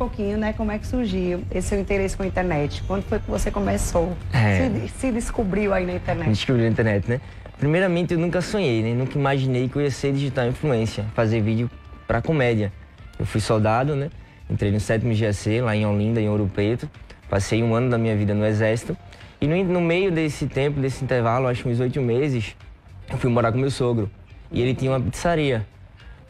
pouquinho, né, como é que surgiu esse seu interesse com a internet. Quando foi que você começou? É. Se, se descobriu aí na internet? Descobriu na internet, né? Primeiramente, eu nunca sonhei, né? Nunca imaginei que eu ia ser digital influência, fazer vídeo para comédia. Eu fui soldado, né? Entrei no sétimo GAC, lá em Olinda, em Ouro Preto. Passei um ano da minha vida no Exército. E no, no meio desse tempo, desse intervalo, acho uns oito meses, eu fui morar com meu sogro. E ele tinha uma pizzaria.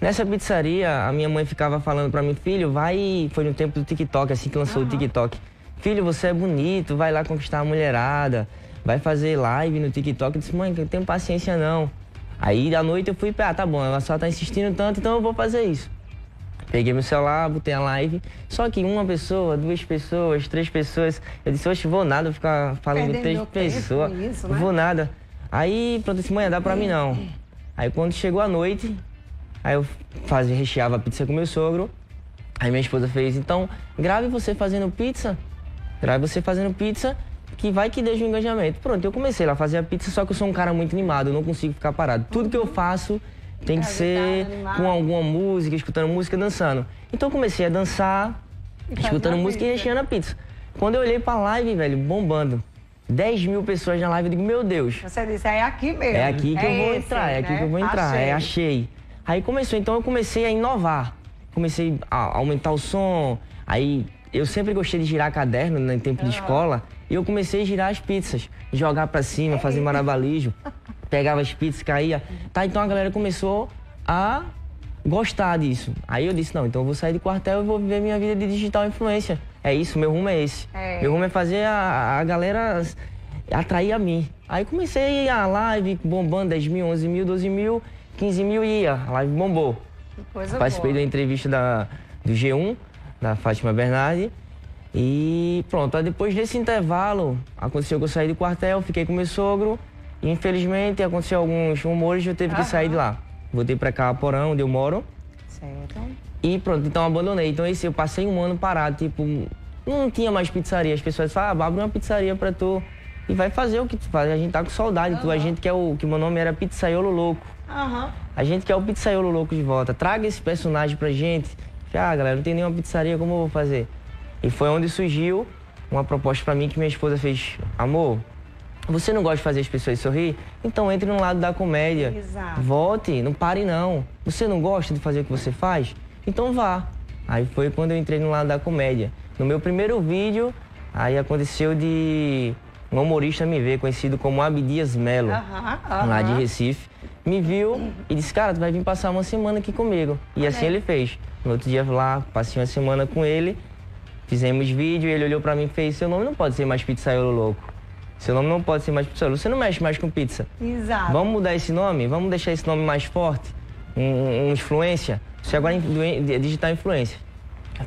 Nessa pizzaria, a minha mãe ficava falando para mim, filho, vai. Foi no tempo do TikTok, assim que lançou uhum. o TikTok. Filho, você é bonito, vai lá conquistar a mulherada, vai fazer live no TikTok. Eu disse, mãe, eu tenho paciência não. Aí à noite eu fui, ah, tá bom, ela só tá insistindo tanto, então eu vou fazer isso. Peguei meu celular, botei a live. Só que uma pessoa, duas pessoas, três pessoas. Eu disse, oxe, vou nada ficar falando de três pessoas. Isso, né? Vou nada. Aí, pronto, disse, mãe, dá pra mim não. Aí quando chegou a noite, aí eu fazia, recheava a pizza com meu sogro. Aí minha esposa fez, então, grave você fazendo pizza. Grave você fazendo pizza, que vai que deixa um engajamento. Pronto, eu comecei lá a fazer a pizza, só que eu sou um cara muito animado, eu não consigo ficar parado. Tudo que eu faço tem que ser com alguma música, escutando música, dançando. Então eu comecei a dançar, escutando música e recheando a pizza. Quando eu olhei pra live, velho, bombando. 10 mil pessoas na live, eu digo, meu Deus. Você disse, é aqui mesmo. É aqui que é eu vou esse, entrar, é aqui né? que eu vou entrar. Achei. É, achei. Aí começou, então eu comecei a inovar. Comecei a aumentar o som. Aí eu sempre gostei de girar caderno né, em tempo de escola. E eu comecei a girar as pizzas, jogar para cima, fazer marabalismo. pegava as pizzas, caía. Tá, então a galera começou a gostar disso. Aí eu disse, não, então eu vou sair do quartel e vou viver minha vida de digital influência. É isso, meu rumo é esse. É. Meu rumo é fazer a, a galera atrair a mim. Aí comecei a live bombando 10 mil, 11 mil, 12 mil, 15 mil e ia. A live bombou. Que coisa Participei boa. da entrevista da, do G1, da Fátima Bernardi. E pronto, aí depois desse intervalo, aconteceu que eu saí do quartel, fiquei com meu sogro. E infelizmente aconteceu alguns rumores e eu teve Aham. que sair de lá. Voltei pra cá, Porão, onde eu moro. Certo. E pronto, então abandonei. Então esse eu passei um ano parado, tipo, não tinha mais pizzaria. As pessoas falavam, ah, abre uma pizzaria pra tu e vai fazer o que tu faz. A gente tá com saudade, uhum. tu. A gente quer o que meu nome era Pizzaiolo Louco. Uhum. A gente quer o Pizzaiolo Louco de volta. Traga esse personagem pra gente. Ah, galera, não tem nenhuma pizzaria, como eu vou fazer? E foi onde surgiu uma proposta para mim que minha esposa fez. Amor, você não gosta de fazer as pessoas sorrir? Então entre no lado da comédia. Exato. Volte, não pare não. Você não gosta de fazer o que você faz? Então vá. Aí foi quando eu entrei no lado da comédia. No meu primeiro vídeo, aí aconteceu de um humorista me ver, conhecido como Abdias Melo, uh -huh, uh -huh. lá de Recife, me viu e disse, cara, tu vai vir passar uma semana aqui comigo. E assim ele fez. No outro dia lá, passei uma semana com ele Fizemos vídeo ele olhou pra mim e fez: Seu nome não pode ser mais Pizzaiolo Louco. Seu nome não pode ser mais Pizzaiolo. Você não mexe mais com pizza. Exato. Vamos mudar esse nome? Vamos deixar esse nome mais forte? Um, um influência? Você agora é digital influência.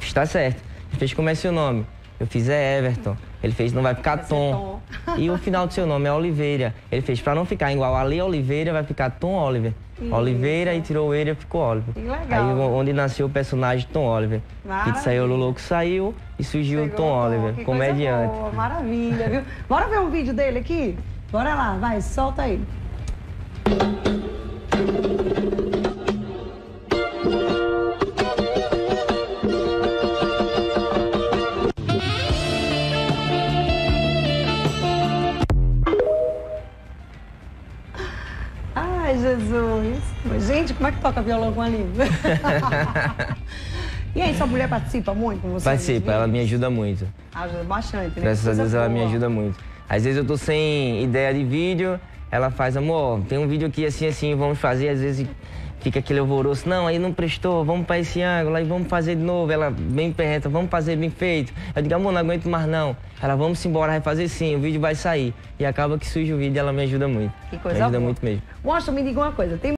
Está certo. Ele fez como é seu nome? Eu fiz é Everton. Ele fez não vai ficar vai Tom. Tom. E o final do seu nome é Oliveira. Ele fez para não ficar igual a Lei Oliveira, vai ficar Tom Oliver. Isso. Oliveira e tirou o Eira ficou Oliver. Que legal. Aí onde nasceu o personagem Tom Oliver. Maravilha. Que saiu o Louco saiu e surgiu o Tom Oliver, que comediante. Maravilha, viu? Bora ver um vídeo dele aqui? Bora lá, vai, solta aí. Jesus. Gente, como é que toca violão com a língua? e aí, sua mulher participa muito com você? Participa, ela me ajuda muito. Ajuda bastante, né? Graças a Deus ela me ajuda muito. Às vezes eu tô sem ideia de vídeo, ela faz, amor, tem um vídeo aqui assim, assim, vamos fazer. Às vezes fica aquele alvoroço, não, aí não prestou, vamos para esse ângulo, aí vamos fazer de novo. Ela bem perreta, vamos fazer bem feito. Eu digo, amor, não aguento mais não. Ela, vamos embora, vai fazer sim, o vídeo vai sair. E acaba que surge o vídeo e ela me ajuda muito. Que coisa Me ajuda boa. muito mesmo. Washington, me diga uma coisa, tem